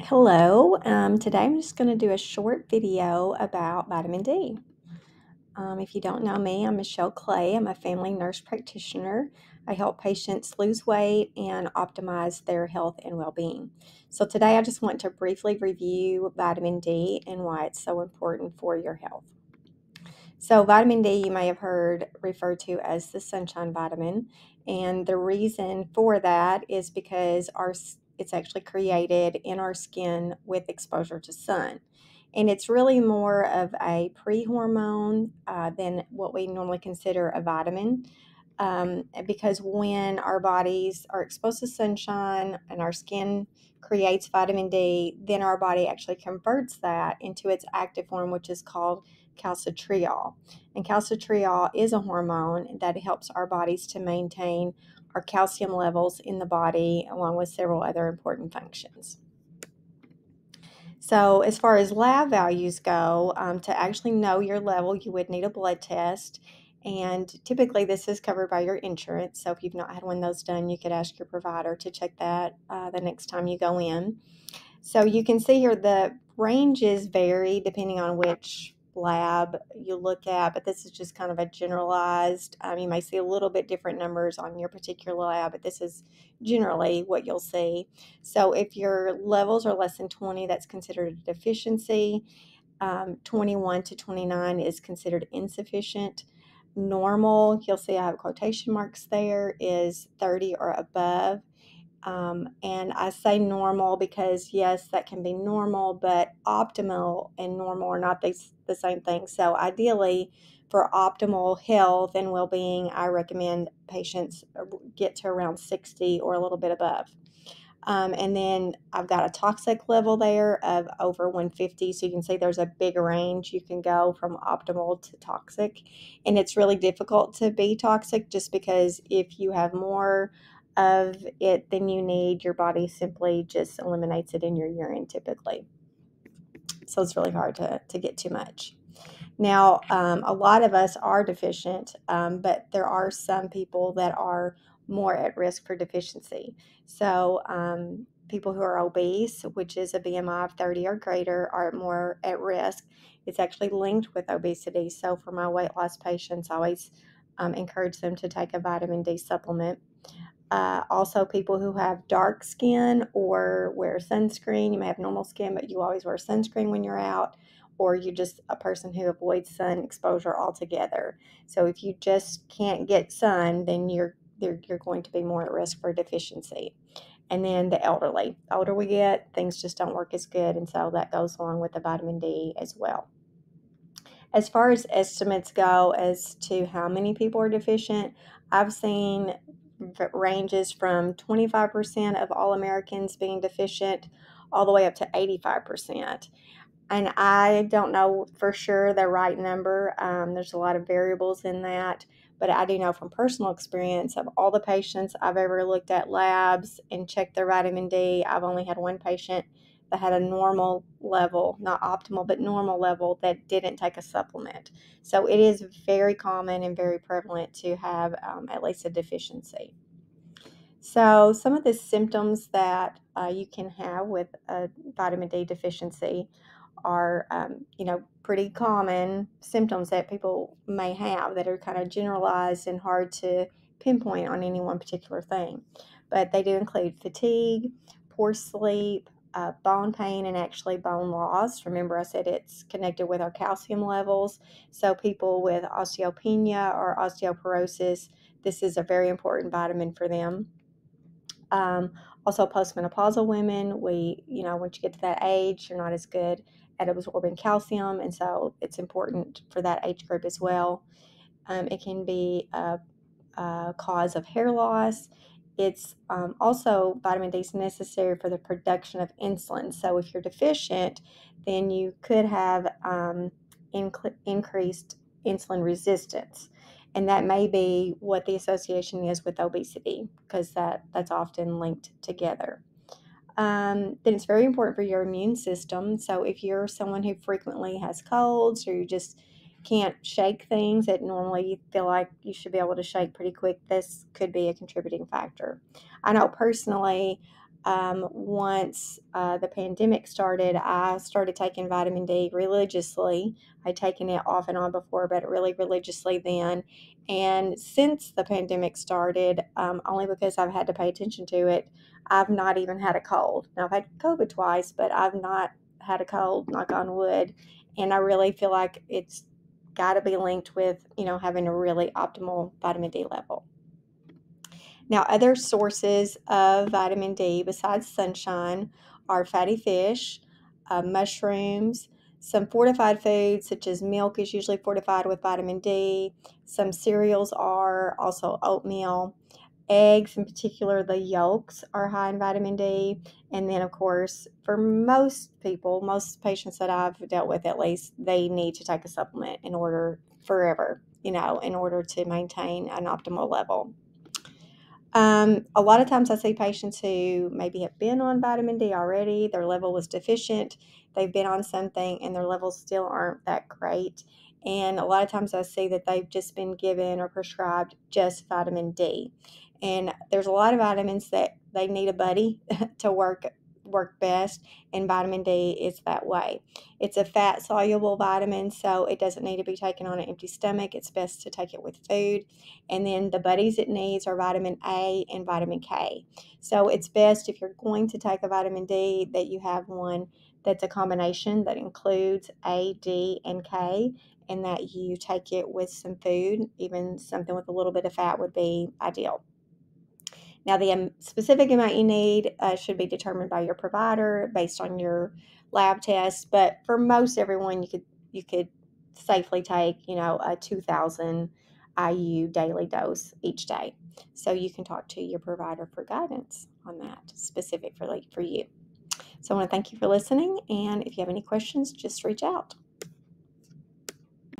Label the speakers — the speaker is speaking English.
Speaker 1: Hello, um, today I'm just going to do a short video about vitamin D. Um, if you don't know me, I'm Michelle Clay. I'm a family nurse practitioner. I help patients lose weight and optimize their health and well being. So, today I just want to briefly review vitamin D and why it's so important for your health. So, vitamin D, you may have heard referred to as the sunshine vitamin. And the reason for that is because our it's actually created in our skin with exposure to sun. And it's really more of a pre hormone uh, than what we normally consider a vitamin. Um, because when our bodies are exposed to sunshine and our skin creates vitamin D, then our body actually converts that into its active form, which is called calcitriol. And calcitriol is a hormone that helps our bodies to maintain our calcium levels in the body, along with several other important functions. So, as far as lab values go, um, to actually know your level, you would need a blood test. And typically, this is covered by your insurance. So, if you've not had one of those done, you could ask your provider to check that uh, the next time you go in. So, you can see here the ranges vary depending on which lab you look at, but this is just kind of a generalized. Um, you may see a little bit different numbers on your particular lab, but this is generally what you'll see. So if your levels are less than 20, that's considered a deficiency. Um, 21 to 29 is considered insufficient. Normal, you'll see I have quotation marks there, is 30 or above. Um, and I say normal because, yes, that can be normal, but optimal and normal are not the, the same thing. So, ideally, for optimal health and well being, I recommend patients uh, get to around 60 or a little bit above. Um, and then I've got a toxic level there of over 150. So you can see there's a big range you can go from optimal to toxic. And it's really difficult to be toxic just because if you have more of it than you need, your body simply just eliminates it in your urine typically. So it's really hard to, to get too much. Now, um, a lot of us are deficient, um, but there are some people that are more at risk for deficiency. So, um, people who are obese, which is a BMI of 30 or greater, are more at risk. It's actually linked with obesity. So, for my weight loss patients, I always um, encourage them to take a vitamin D supplement. Uh, also, people who have dark skin or wear sunscreen. You may have normal skin, but you always wear sunscreen when you're out, or you're just a person who avoids sun exposure altogether. So, if you just can't get sun, then you're you're going to be more at risk for deficiency. And then the elderly. The older we get, things just don't work as good, and so that goes along with the vitamin D as well. As far as estimates go as to how many people are deficient, I've seen ranges from 25% of all Americans being deficient all the way up to 85%. And I don't know for sure the right number. Um, there's a lot of variables in that. But I do know from personal experience of all the patients I've ever looked at labs and checked their vitamin D, I've only had one patient that had a normal level, not optimal, but normal level that didn't take a supplement. So it is very common and very prevalent to have um, at least a deficiency. So, some of the symptoms that uh, you can have with a vitamin D deficiency are, um, you know, pretty common symptoms that people may have that are kind of generalized and hard to pinpoint on any one particular thing. But they do include fatigue, poor sleep, uh, bone pain and actually bone loss. Remember, I said it's connected with our calcium levels. So, people with osteopenia or osteoporosis, this is a very important vitamin for them. Um, also, postmenopausal women, we, you know, once you get to that age, you're not as good at absorbing calcium, and so it's important for that age group as well. Um, it can be a, a cause of hair loss it's um, also vitamin D is necessary for the production of insulin. So if you're deficient, then you could have um, inc- increased insulin resistance, and that may be what the association is with obesity because that that's often linked together. Um, then it's very important for your immune system. So if you're someone who frequently has colds or you just can't shake things that normally you feel like you should be able to shake pretty quick, this could be a contributing factor. I know personally, um, once uh, the pandemic started, I started taking vitamin D religiously. I'd taken it off and on before, but really religiously then. And since the pandemic started, um, only because I've had to pay attention to it, I've not even had a cold. Now, I've had COVID twice, but I've not had a cold, knock on wood. And I really feel like it's got to be linked with, you know, having a really optimal vitamin D level. Now, other sources of vitamin D besides sunshine are fatty fish, uh, mushrooms, some fortified foods such as milk is usually fortified with vitamin D. Some cereals are also oatmeal. Eggs, in particular, the yolks are high in vitamin D. And then, of course, for most people, most patients that I've dealt with at least, they need to take a supplement in order forever, you know, in order to maintain an optimal level. Um, a lot of times I see patients who maybe have been on vitamin D already, their level was deficient, they've been on something, and their levels still aren't that great. And a lot of times I see that they've just been given or prescribed just vitamin D. And there's a lot of vitamins that they need a buddy to work work best, and vitamin D is that way. It's a fat soluble vitamin, so it doesn't need to be taken on an empty stomach. It's best to take it with food. And then the buddies it needs are vitamin A and vitamin K. So it's best if you're going to take a vitamin D that you have one that's a combination that includes A, D, and K, and that you take it with some food. Even something with a little bit of fat would be ideal. Now, the specific amount you need uh, should be determined by your provider based on your lab test. But for most everyone, you could you could safely take you know a 2,000 IU daily dose each day. So you can talk to your provider for guidance on that specific for for you. So I want to thank you for listening, and if you have any questions, just reach out.